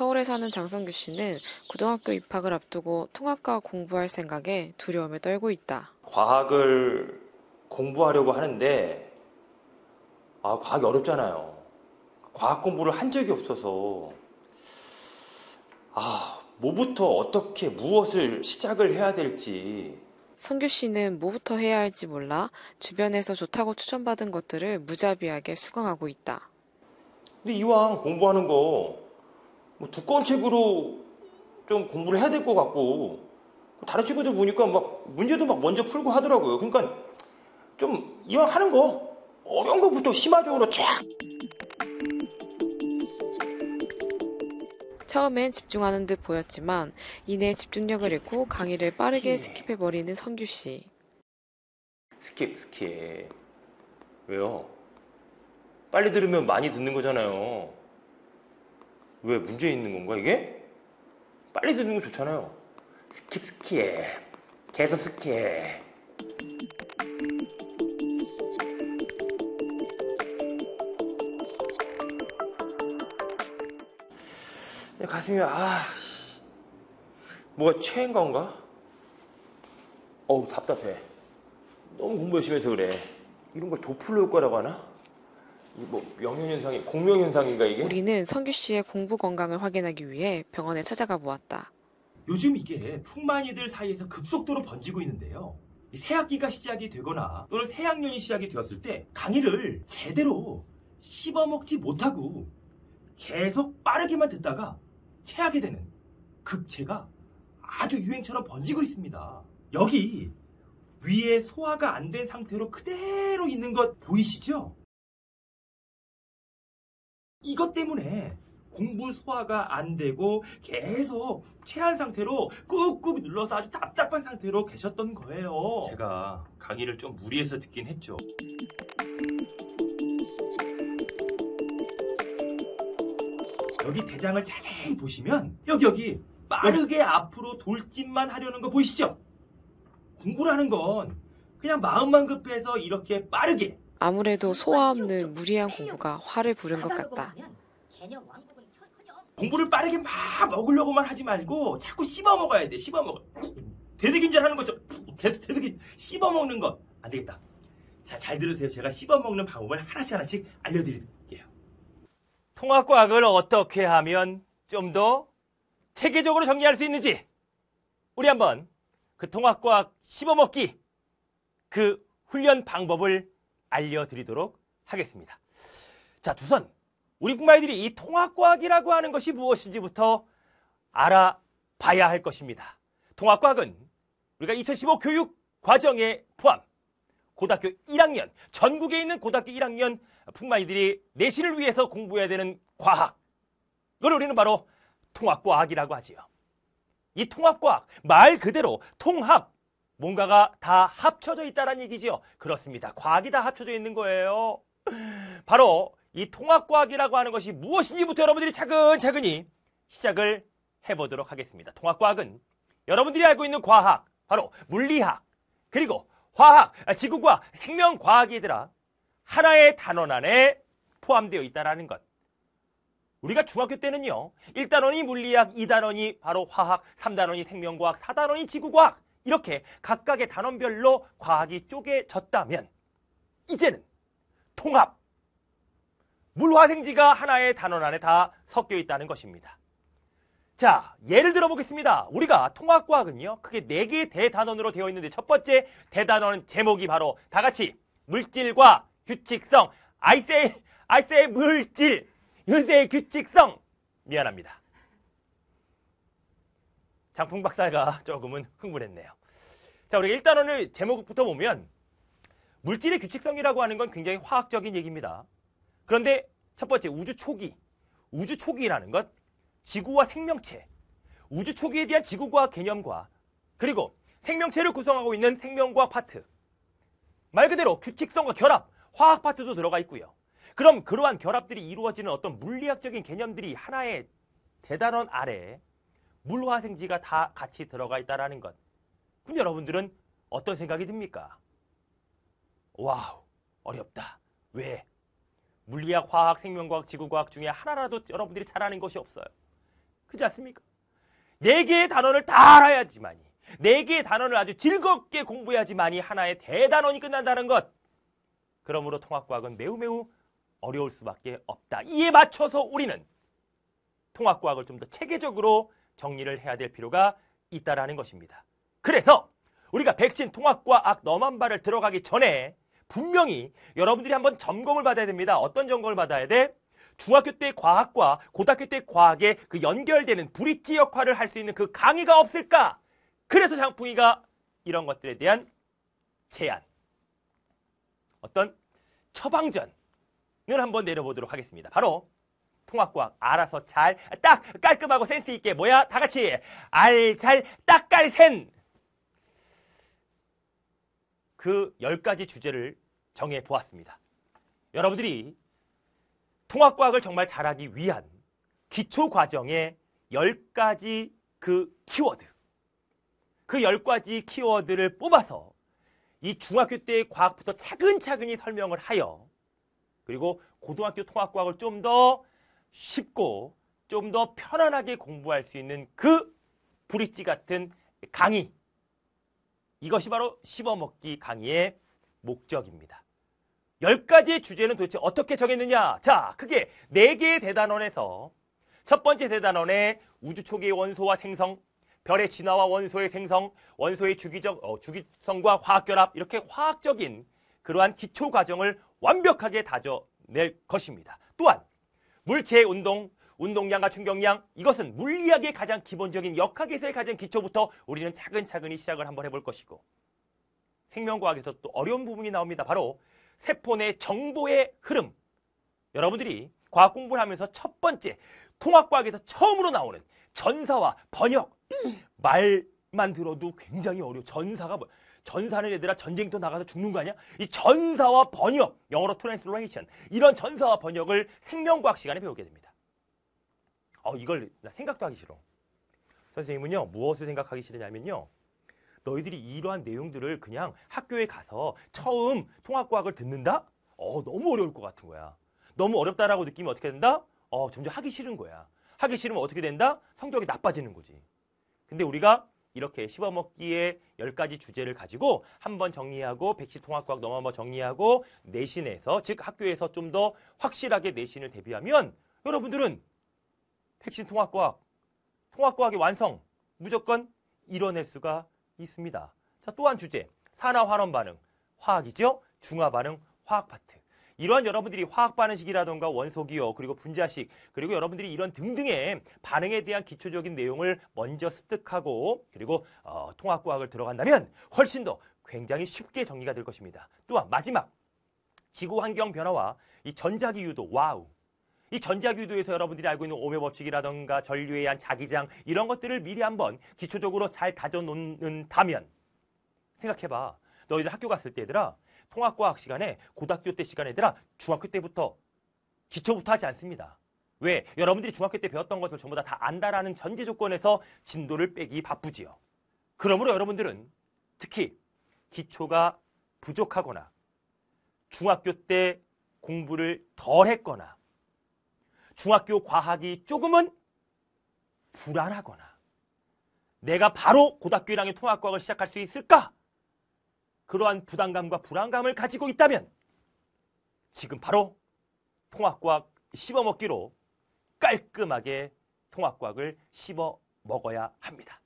서울에 사는 장성규 씨는 고등학교 입학을 앞두고 통합과 공부할 생각에 두려움에 떨고 있다. 과학을 공부하려고 하는데 아, 과학이 어렵잖아요. 과학 공부를 한 적이 없어서 아, 뭐부터 어떻게 무엇을 시작을 해야 될지 성규 씨는 뭐부터 해야 할지 몰라 주변에서 좋다고 추천받은 것들을 무자비하게 수강하고 있다. 근데 이왕 공부하는 거 뭐 두꺼운 책으로 좀 공부를 해야 될 것 같고 다른 친구들 보니까 막 문제도 막 먼저 풀고 하더라고요. 그러니까 좀 이왕 하는 거 어려운 거부터 심화적으로 쫙 처음엔 집중하는 듯 보였지만 이내 집중력을 잃고 강의를 빠르게 skip해 버리는 성규 씨. skip skip 왜요? 빨리 들으면 많이 듣는 거잖아요. 왜 문제 있는 건가 이게? 빨리 듣는 거 좋잖아요. skip skip 계속 skip 내 가슴이 아 씨. 뭐가 체한 건가? 어우 답답해. 너무 공부 열심히 해서 그래. 이런 걸 도플로 효과라고 하나? 이뭐 명현현상이 공명현상인가 이게? 우리는 성규 씨의 공부 건강을 확인하기 위해 병원에 찾아가 보았다. 요즘 이게 풍만이들 사이에서 급속도로 번지고 있는데요. 이 새학기가 시작이 되거나 또는 새 학년이 시작이 되었을 때 강의를 제대로 씹어먹지 못하고 계속 빠르게만 듣다가 체하게 되는 급체가 아주 유행처럼 번지고 있습니다. 여기 위에 소화가 안 된 상태로 그대로 있는 것 보이시죠? 이것 때문에 공부 소화가 안 되고 계속 체한 상태로 꾹꾹 눌러서 아주 답답한 상태로 계셨던 거예요. 제가 강의를 좀 무리해서 듣긴 했죠. 여기 대장을 자세히 보시면 여기 여기 빠르게 앞으로 돌진만 하려는 거 보이시죠? 공부라는 건 그냥 마음만 급해서 이렇게 빠르게 아무래도 소화 없는 무리한 공부가 화를 부른 것 같다. 공부를 빠르게 막 먹으려고만 하지 말고 자꾸 씹어 먹어야 돼. 씹어 먹어. 되새김질 하는 거죠. 되, 되새김 씹어 먹는 것. 안 되겠다. 자, 잘 들으세요. 제가 씹어 먹는 방법을 하나씩 하나씩 알려드릴게요. 통합과학을 어떻게 하면 좀 더 체계적으로 정리할 수 있는지 우리 한번 그 통합과학 씹어 먹기 그 훈련 방법을 알려드리도록 하겠습니다. 자, 우선 우리 풍마이들이 이 통합과학이라고 하는 것이 무엇인지부터 알아봐야 할 것입니다. 통합과학은 우리가 2015 교육 과정에 포함 고등학교 1학년, 전국에 있는 고등학교 1학년 풍마이들이 내신을 위해서 공부해야 되는 과학. 그걸 우리는 바로 통합과학이라고 하지요. 이 통합과학, 말 그대로 통합, 뭔가가 다 합쳐져 있다는 얘기지요. 그렇습니다. 과학이 다 합쳐져 있는 거예요. 바로 이 통합과학이라고 하는 것이 무엇인지부터 여러분들이 차근차근히 시작을 해보도록 하겠습니다. 통합과학은 여러분들이 알고 있는 과학, 바로 물리학, 그리고 화학, 지구과학, 생명과학이더라 하나의 단원 안에 포함되어 있다는 것. 우리가 중학교 때는요, 1단원이 물리학, 2단원이 바로 화학, 3단원이 생명과학, 4단원이 지구과학, 이렇게 각각의 단원별로 과학이 쪼개졌다면, 이제는 통합, 물화생지가 하나의 단원 안에 다 섞여 있다는 것입니다. 자, 예를 들어 보겠습니다. 우리가 통합과학은요, 크게 네 개의 대단원으로 되어 있는데, 첫 번째 대단원 제목이 바로 다 같이 물질과 규칙성, 아이세이, 아이세이 물질, 유세의 규칙성. 미안합니다. 장풍 박사가 조금은 흥분했네요. 자, 우리가 일단원을 제목부터 보면, 물질의 규칙성이라고 하는 건 굉장히 화학적인 얘기입니다. 그런데 첫 번째 우주 초기, 우주 초기라는 것, 지구와 생명체, 우주 초기에 대한 지구과학 개념과 그리고 생명체를 구성하고 있는 생명과학 파트, 말 그대로 규칙성과 결합, 화학 파트도 들어가 있고요. 그럼 그러한 결합들이 이루어지는 어떤 물리학적인 개념들이 하나의 대단원 아래 물화생지가 다 같이 들어가 있다라는 것. 그럼 여러분들은 어떤 생각이 듭니까? wow, 어렵다. 왜? 물리학, 화학, 생명과학, 지구과학 중에 하나라도 여러분들이 잘 아는 것이 없어요. 그렇지 않습니까? 네 개의 단원을 다 알아야지만이 네 개의 단원을 아주 즐겁게 공부해야지만이 하나의 대단원이 끝난다는 것. 그러므로 통합과학은 매우 매우 어려울 수밖에 없다. 이에 맞춰서 우리는 통합과학을 좀 더 체계적으로 정리를 해야 될 필요가 있다라는 것입니다. 그래서 우리가 백신 통합과학 너만 발을 들어가기 전에 분명히 여러분들이 한번 점검을 받아야 됩니다. 어떤 점검을 받아야 돼? 중학교 때 과학과 고등학교 때 과학의 그 연결되는 브릿지 역할을 할 수 있는 그 강의가 없을까? 그래서 장풍이가 이런 것들에 대한 제안, 어떤 처방전을 한번 내려보도록 하겠습니다. 바로 통합과학 알아서 잘 딱 깔끔하고 센스 있게 뭐야 다 같이 알 잘 딱 깔센 그열 가지 주제를 정해 보았습니다. 여러분들이 통합과학을 정말 잘하기 위한 기초 과정의 열 가지 그 키워드 그열 가지 키워드를 뽑아서 이 중학교 때의 과학부터 차근차근히 설명을 하여 그리고 고등학교 통합과학을 좀 더 쉽고 좀 더 편안하게 공부할 수 있는 그 브릿지 같은 강의. 이것이 바로 씹어먹기 강의의 목적입니다. 열 가지의 주제는 도대체 어떻게 정했느냐? 자, 크게 네 개의 대단원에서 첫 번째 대단원의 우주 초기의 원소와 생성, 별의 진화와 원소의 생성, 원소의 주기적 어, 주기성과 화학 결합 이렇게 화학적인 그러한 기초 과정을 완벽하게 다져낼 것입니다. 또한 물체의 운동, 운동량과 충격량 이것은 물리학의 가장 기본적인 역학에서의 가장 기초부터 우리는 차근차근히 시작을 한번 해볼 것이고 생명과학에서 또 어려운 부분이 나옵니다. 바로 세포 내 정보의 흐름. 여러분들이 과학 공부를 하면서 첫 번째 통합과학에서 처음으로 나오는 전사와 번역 말만 들어도 굉장히 어려워. 전사가 뭐? 전사는 얘들아 전쟁터 나가서 죽는 거 아니야? 이 전사와 번역, 영어로 translation 이런 전사와 번역을 생명과학 시간에 배우게 됩니다. 어 이걸 나 생각도 하기 싫어. 선생님은요 무엇을 생각하기 싫으냐면요. 너희들이 이러한 내용들을 그냥 학교에 가서 처음 통합과학을 듣는다? 어 너무 어려울 것 같은 거야. 너무 어렵다라고 느끼면 어떻게 된다? 어 점점 하기 싫은 거야. 하기 싫으면 어떻게 된다? 성적이 나빠지는 거지. 근데 우리가 이렇게 씹어먹기의 10가지 주제를 가지고 한번 정리하고 백신 통합과학 넘어 한번 정리하고 내신에서 즉 학교에서 좀 더 확실하게 내신을 대비하면 여러분들은 백신 통합과학 통합과학의 완성 무조건 이뤄낼 수가 있습니다. 자, 또한 주제. 산화 환원 반응. 화학이죠? 중화 반응 화학 파트. 이러한 여러분들이 화학 반응식이라던가 원소 기호 그리고 분자식 그리고 여러분들이 이런 등등의 반응에 대한 기초적인 내용을 먼저 습득하고 그리고 어, 통합과학을 들어간다면 훨씬 더 굉장히 쉽게 정리가 될 것입니다. 또한 마지막 지구 환경 변화와 이 전자기 유도 wow 이 전자기 유도에서 여러분들이 알고 있는 옴의 법칙이라던가 전류에 의한 자기장 이런 것들을 미리 한번 기초적으로 잘 다져놓는다면 생각해봐 너희들 학교 갔을 때 얘들아 통합과학 시간에 고등학교 때 시간에 얘들아 중학교 때부터 기초부터 하지 않습니다. 왜? 여러분들이 중학교 때 배웠던 것을 전부 다, 다 안다라는 전제 조건에서 진도를 빼기 바쁘지요. 그러므로 여러분들은 특히 기초가 부족하거나 중학교 때 공부를 덜 했거나 중학교 과학이 조금은 불안하거나 내가 바로 고등학교 1학년 통합과학을 시작할 수 있을까? 그러한 부담감과 불안감을 가지고 있다면 지금 바로 통합과학 씹어먹기로 깔끔하게 통합과학을 씹어 먹어야 합니다.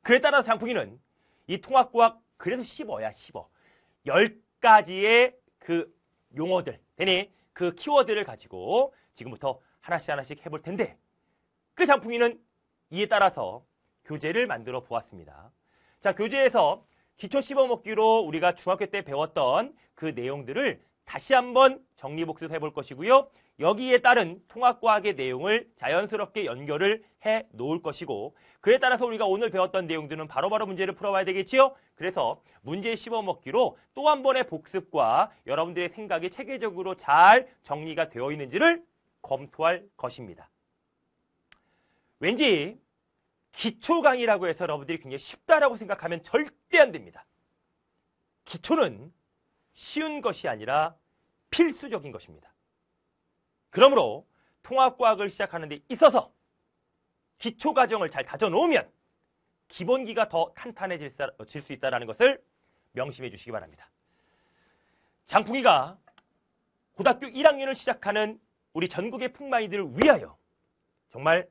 그에 따라서 장풍이는 이 통합과학 그래서 씹어야 씹어. 열 가지의 그 용어들, 되니 그 키워드를 가지고 지금부터 하나씩 하나씩 해볼 텐데 그 장풍이는 이에 따라서 교재를 만들어 보았습니다. 자, 교재에서 기초 씹어먹기로 우리가 중학교 때 배웠던 그 내용들을 다시 한번 정리 복습해 볼 것이고요. 여기에 따른 통합과학의 내용을 자연스럽게 연결을 해 놓을 것이고 그에 따라서 우리가 오늘 배웠던 내용들은 바로바로 문제를 풀어봐야 되겠지요. 그래서 문제 씹어먹기로 또 한 번의 복습과 여러분들의 생각이 체계적으로 잘 정리가 되어 있는지를 검토할 것입니다. 왠지 기초 강의라고 해서 여러분들이 굉장히 쉽다라고 생각하면 절대 안 됩니다. 기초는 쉬운 것이 아니라 필수적인 것입니다. 그러므로 통합과학을 시작하는 데 있어서 기초 과정을 잘 다져 놓으면 기본기가 더 탄탄해질 수 있다는 것을 명심해 주시기 바랍니다. 장풍이가 고등학교 1학년을 시작하는 우리 전국의 풍마이들을 위하여 정말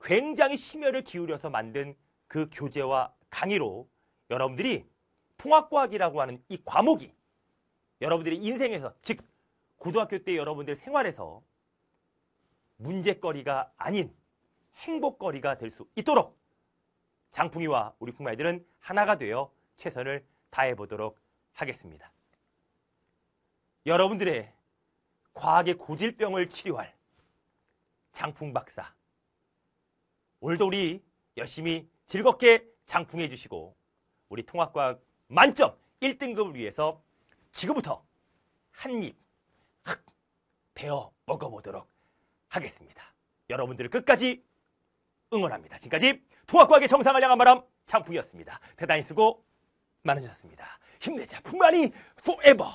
굉장히 심혈을 기울여서 만든 그 교재와 강의로 여러분들이 통합과학이라고 하는 이 과목이 여러분들의 인생에서 즉 고등학교 때 여러분들 생활에서 문제거리가 아닌 행복거리가 될 수 있도록 장풍이와 우리 풍마이들은 하나가 되어 최선을 다해 보도록 하겠습니다. 여러분들의 과학의 고질병을 치료할 장풍 박사. 오늘도 우리 열심히 즐겁게 장풍해 주시고 우리 통합과학 만점 1등급을 위해서 지금부터 한입 확 베어 먹어보도록 하겠습니다. 여러분들을 끝까지 응원합니다. 지금까지 통합과학의 정상을 향한 바람 장풍이었습니다. 대단히 수고 많으셨습니다. 힘내자 풍만이 forever.